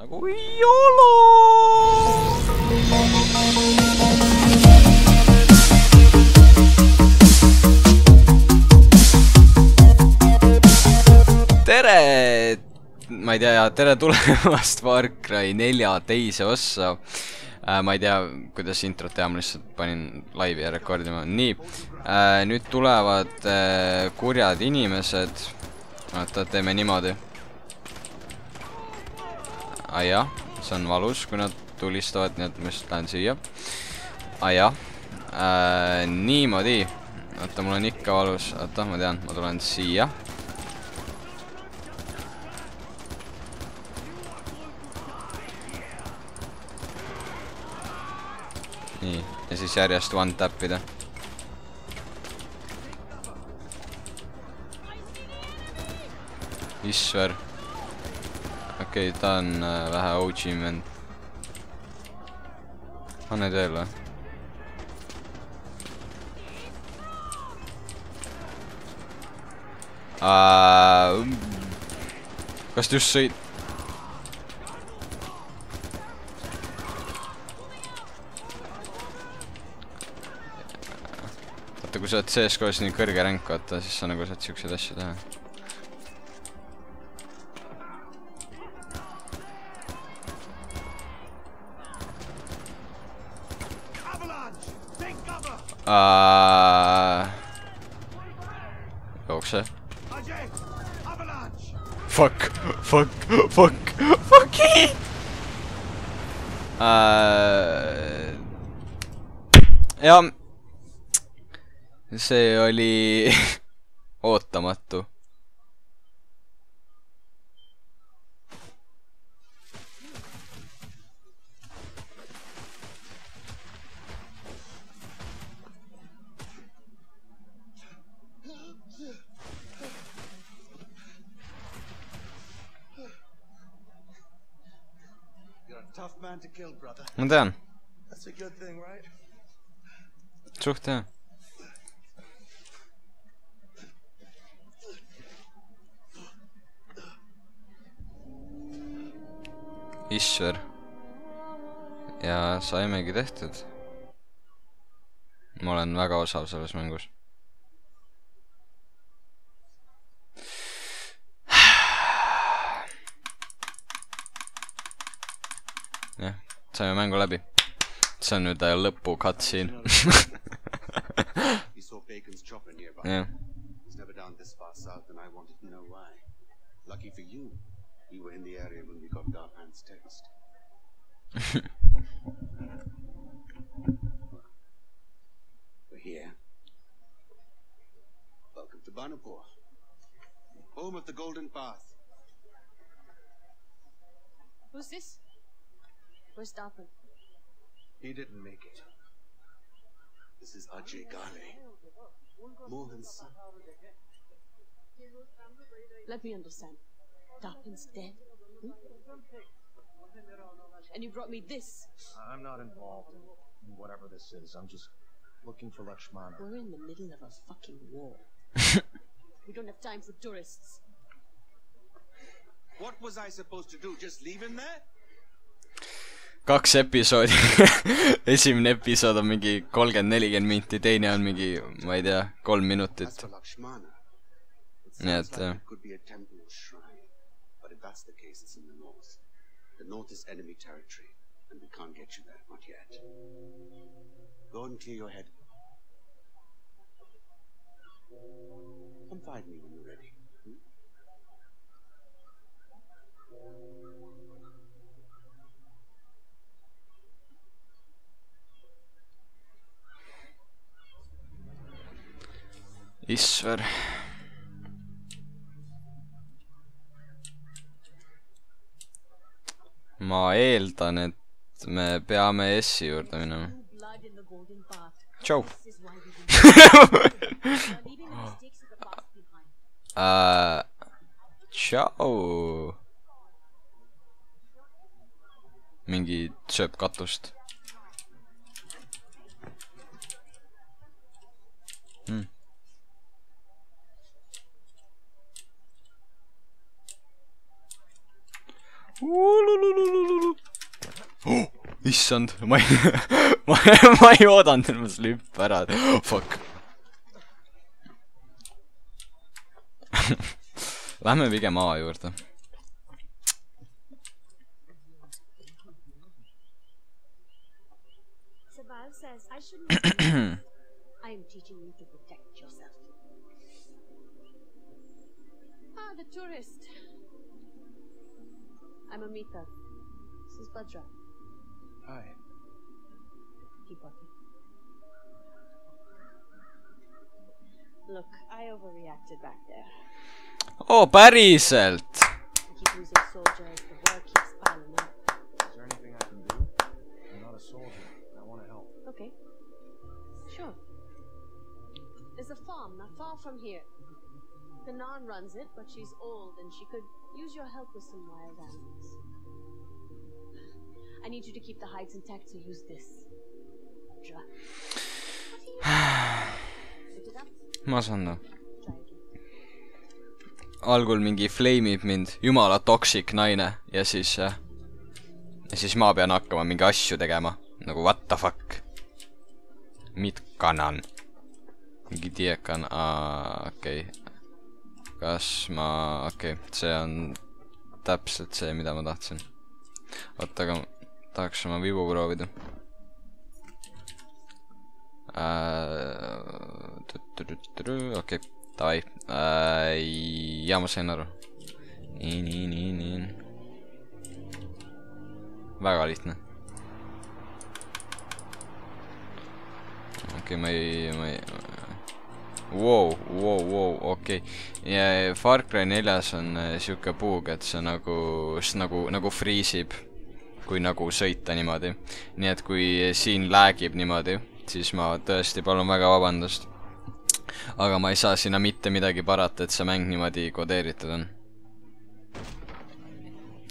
nagu YOLO. tere, ma ei tea, tere tulemast Far Cry nelja teise ossa äh,. ma ei tea, kuidas introt teha, ma lihtsalt panin laivi ja rekordima, nii äh,. nüüd tulevad äh, kurjad inimesed. oota, teeme niimoodi. Aa jah, see on valus, kui nad tulistavad, nii et ma just lähen siia. aa jah äh,, niimoodi. oota, mul on ikka valus, oota, ma tean, ma tulen siia nii, ja siis järjest one tap ida. Isver. Okei okay,, ta on äh, vähe OG vend. on neid veel või? kas ta just sõid? vaata, kui sa oled CS-koos nii kõrge ränk, vaata, siis sa nagu saad siukseid asju teha. jookse. Fuck, fuck, fuck, fuck'i uh,. jah see oli ootamatu. Tough man to kill, brother. ma tean, That's a good thing, right? suht hea. Isver. ja saimegi tehtud. ma olen väga osav selles mängus. Saime mängu läbi. see on nüüd äh, lõpu cutscene. Saw Bacon's chopper nearby. jah, He's never down this far south, and I wanted to know why. Lucky for you, we were in the area when we got Garpan's text. we're here. Welcome to Banapur, home of the Golden Path. Who's this? Where's Darpin? He didn't make it. This is Ajay Gale, Mohan's son. Let me understand. Darpin's dead. Hmm? And you brought me this. I'm not involved in whatever this is. I'm just looking for Lakshmana. We're in the middle of a fucking war. we don't have time for tourists. What was I supposed to do? Just leave him there? Kaks episoodi. esimene episood on mingi kolmkümmend, nelikümmend minti, teine on mingi, ma ei tea, kolm minutit in the north. The north is enemy territory, and we can't get you there, not yet. Go and clear your head. Come find me when you're ready. hmm? Isver. ma eeldan, et me peame S-i juurde minema. Tšau. Äh, tšau. mingi sööb katust oh, issand, ma ei, ma, ma ei oodanud, et ma selle hüppe ära, fuck. Lähme pigem A juurde. Sabal says I shouldn't. I am teaching you to protect yourself. Ah, the tourist. I'm Amita. This is Bhadra. Hi. Keep walking. Look, I overreacted back there. oo, päriselt? We keep losing soldiers. The war keeps piling up. Is there anything I can do? I'm not a soldier. I want to help. Okay. Sure. There's a farm not far from here. The Nan runs it, but she's old and she could use your help with some wild animals. I need you to keep the hides intact, so use this. Dra. Pick it up. ma saan aru. Try again. algul mingi flame'ib mind, jumala toksik naine ja siis äh,, ja siis ma pean hakkama mingi asju tegema. nagu what the fuck. mitkanan. mingi tiekan, okei okay.. Kas ma, okei okay., see on täpselt see, mida ma tahtsin. oota, aga tahaks oma vibu proovida äh,. okei, davai äh,. ja ma sain aru. nii, nii, nii, nii. väga lihtne. okei okay,, ma ei, ma ei. Wow, wow, wow, okei okay.. ja Far Cry neljas on äh, siuke bug, et see nagu, nagu, nagu friisib, kui nagu sõita niimoodi. nii et kui siin lag'ib niimoodi, siis ma tõesti palun väga vabandust. aga ma ei saa sinna mitte midagi parata, et see mäng niimoodi kodeeritud on.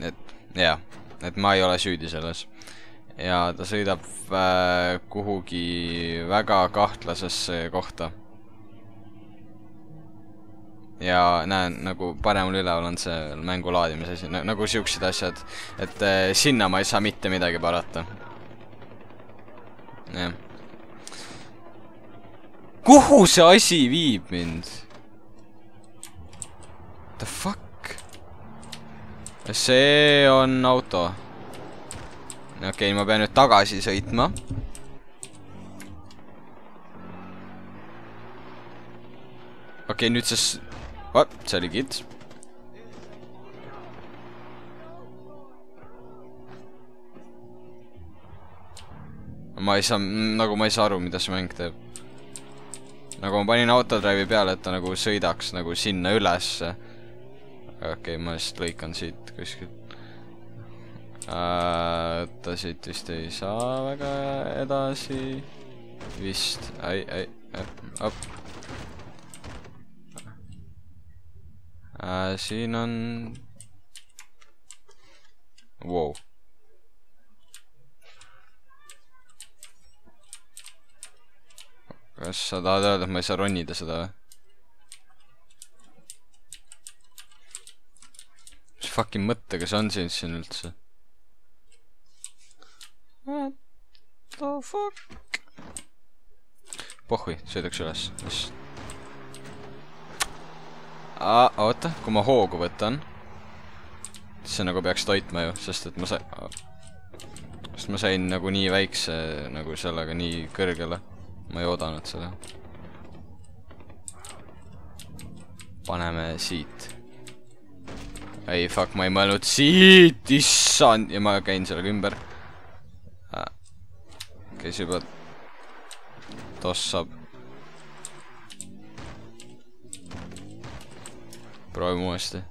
et jaa, et ma ei ole süüdi selles. ja ta sõidab äh, kuhugi väga kahtlasesse kohta. Ja näen, nagu paremal üleval on see mängu laadimise asi, nagu siuksed asjad, et äh, sinna ma ei saa mitte midagi parata. jah. kuhu see asi viib mind? The fuck? see on auto. okei okay,, ma pean nüüd tagasi sõitma. okei okay,, nüüd see s-, vot, see oli kits. ma ei saa, nagu ma ei saa aru, mida see mäng teeb. nagu ma panin autodrive'i peale, et ta nagu sõidaks nagu sinna ülesse. okei okay,, ma vist lõikan siit kuskilt. ta siit vist ei saa väga edasi. vist, ei, ei, op. Siin on. Wow. kas sa tahad öelda, et ma ei saa ronida seda või? mis fucking mõttega see on siin siin üldse? What the fuck? pohhui, sõidaks üles, mis? oota, kui ma hoogu võtan, siis see nagu peaks toitma ju, sest et ma sain, sest ma sain nagu nii väikse nagu sellega nii kõrgele. ma ei oodanud seda. paneme siit. ei fuck, ma ei mõelnud siit, issand, ja ma käin sellega ümber. kes juba tossab. Proovime uuesti.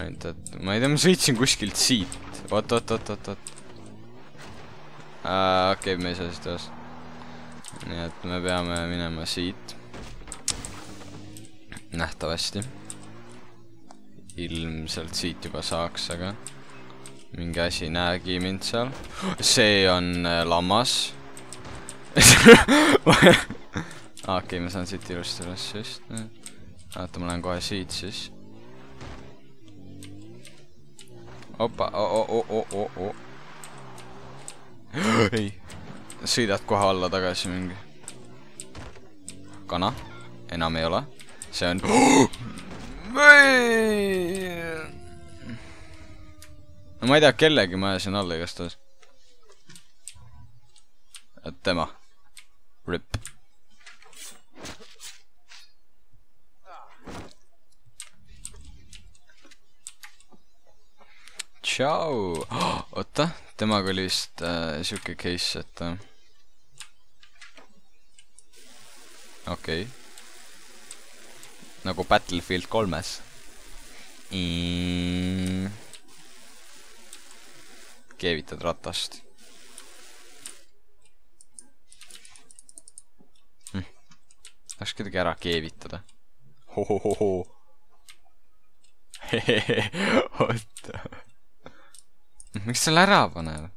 ainult, et ma ei tea, ma sõitsin kuskilt siit. oot, oot, oot, oot, oot. okei, me ei saa siit üles. nii et me peame minema siit. nähtavasti. ilmselt siit juba saaks, aga mingi asi näegi mind seal. see on äh, lammas. okei okay,, ma saan siit ilusti üles just. oota, ma lähen kohe siit siis. opa, oo-oo-oo-oo-oo. ei, sõidad kohe alla tagasi mingi. kana, enam ei ole, see on. no ma ei tea, kellegi ma ajasin alla igastahes. tema, rip. Tšau, oota, temaga oli vist äh, siuke case, et äh, okei okay.. nagu Battlefield kolmes mm.. keevitad ratast hm.. tahaks kuidagi ära keevitada. hohohohoo. oota. Miks selle ära paneb?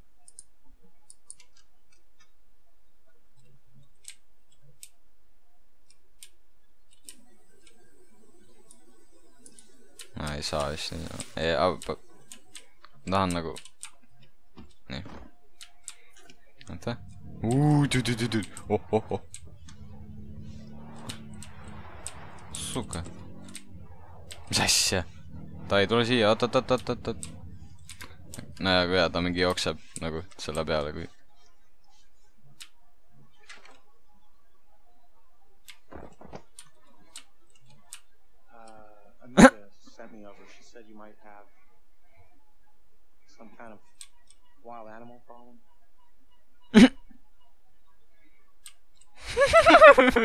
ma ei saa vist nii. ei, ma tahan nagu. nii. oota. oh, oh, oh. suka. mis asja? ta ei tule siia, oot, oot, oot, oot, oot, oot. no ja, kui hea, ta mingi jookseb nagu selle peale, kui. Uh, Anita sent me over. She said you might have some kind of wild animal problem.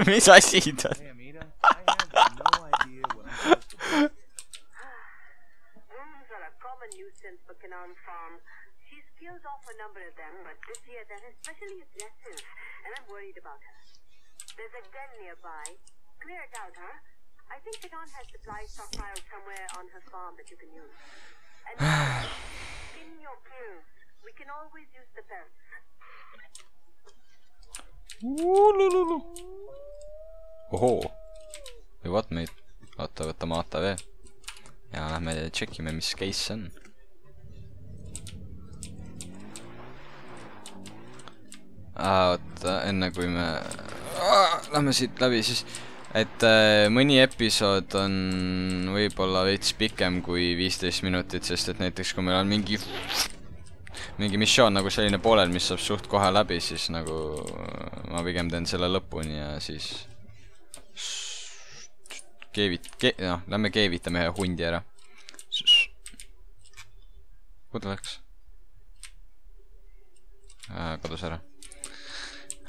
mis asi ta? Hey, for Canaan Farm. She's killed off a number of them, but this year they're especially aggressive, and I'm worried about her. There's a den nearby. Clear it out, huh? I think Canaan has supplies stockpiled somewhere on her farm that you can use. And skin your kills. We can always use the pelts. ohoo. jõuad meid. oota, võtame ATV. ja lähme tšekime, mis case see on. oota, enne kui me lähme siit läbi, siis et äh, mõni episood on võib-olla veits pikem kui viisteist minutit, sest et näiteks kui meil on mingi mingi missioon nagu selline poolel, mis saab suht kohe läbi, siis nagu ma pigem teen selle lõpuni ja siis keevit- ke-, noh, lähme keevitame ühe hundi ära. kuhu ta läks? kadus ära.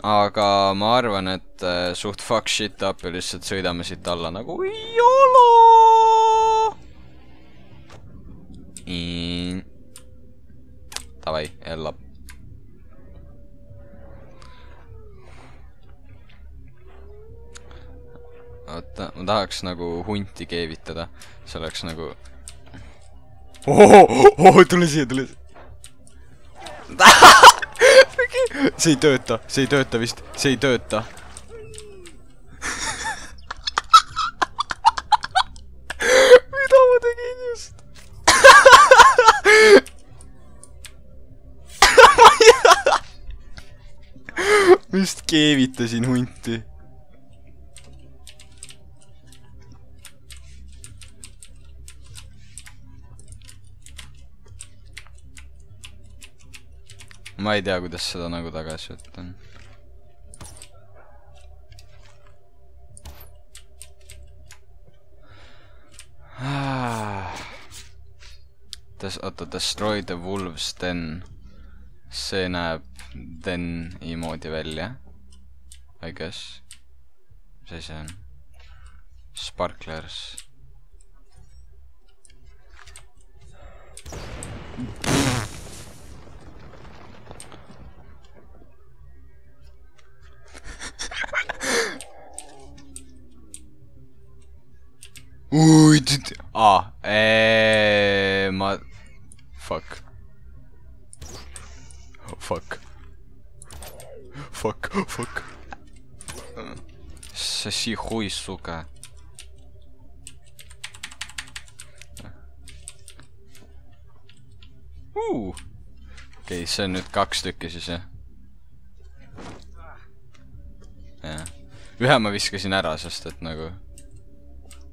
Aga ma arvan, et äh, suht fuck shit up ja lihtsalt sõidame siit alla nagu YOLO. Davai, Ella. oota, ma tahaks nagu hunti keevitada, see oleks nagu. tule siia, tule siia. see ei tööta, see ei tööta vist, see ei tööta. mida ma tegin just? ma just keevitasin hunti. Ma ei tea, kuidas seda nagu tagasi võtta on. Des-, oota, destroy the wolves then. see näeb then'i moodi välja. I guess. mis asi see on? Sparklers. aa , ma , fuck . Fuck . Fuck , fuck . Соси хуй , сука . okei okay, , see on nüüd kaks tükki siis jah ? jah , ühe ma viskasin ära , sest et nagu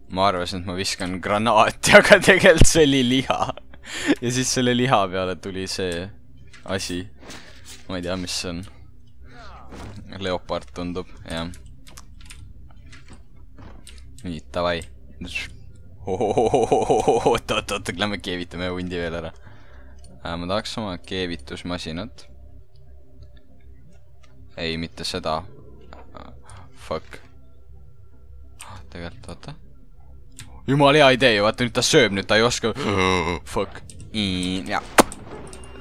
ma arvasin, et ma viskan granaati, aga tegelikult see oli liha. ja siis selle liha peale tuli see asi. ma ei tea, mis see on. leopard tundub, jah. nii, davai. oot, oot, oot, lähme keevitame hundi veel ära. ma tahaks oma keevitusmasinat. ei, mitte seda. Fuck. tegelikult, oota jumala hea idee ju , vaata nüüd ta sööb , nüüd ta ei oska . Fuck . ja .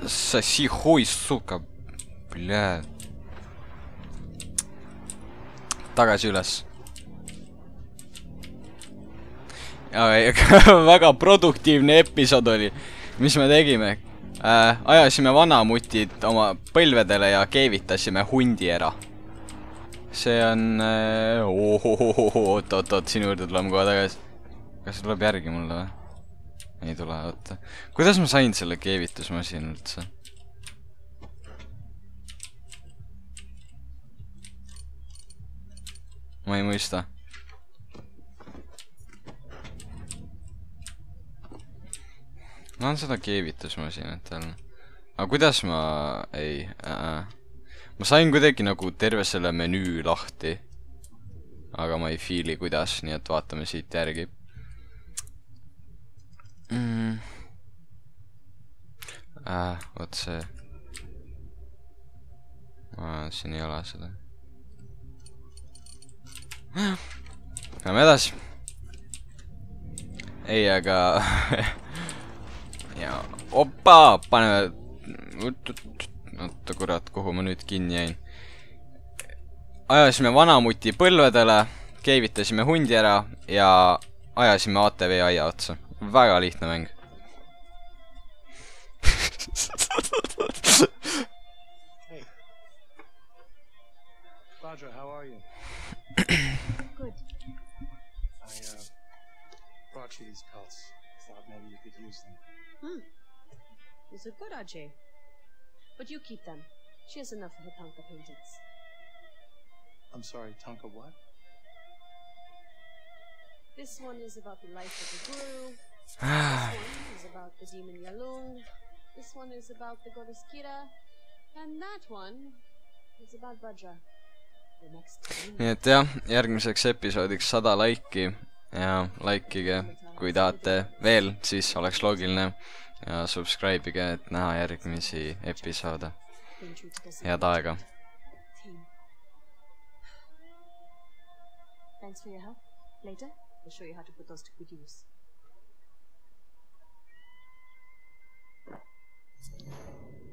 Соси хуй , suka . tagasi üles . väga produktiivne episood oli . mis me tegime äh, ? ajasime vanamutid oma põlvedele ja keevitasime hundi ära . see on äh, , oot , oot , oot , sinu juurde tuleme kohe tagasi . kas see tuleb järgi mulle või? ei tule, oota. kuidas ma sain selle keevitusmasina üldse? ma ei mõista. ma on seda keevitusmasinat jälle. aga kuidas ma, ei äh,, ma sain kuidagi nagu terve selle menüü lahti. aga ma ei feel'i, kuidas, nii et vaatame siit järgi mm.. Äh, vot see. siin ei ole seda. Lähme edasi. ei, aga ja opa, paneme. oota kurat, kuhu ma nüüd kinni jäin? ajasime vanamuti põlvedele, keevitasime hundi ära ja ajasime ATV aia otsa. väga lihtne mäng. Roger, how are you? Good. I uh, brought you these pelts. Thought maybe you could use them. Hmm. These are good, Ajay. But you keep them. She has enough of her Tanka paintings. I'm sorry, Tonka what? This one is about the life of the guru. this one is about the demon Yalung. This one is about the goddess Kira. And that one is about Vajra. nii et jah, järgmiseks episoodiks sada laiki ja likeige, kui tahate veel, siis oleks loogiline ja subscribe ige, et näha järgmisi episoode. head aega. Thanks for your help. Later, I'll show you how to put those to good use. Thank you.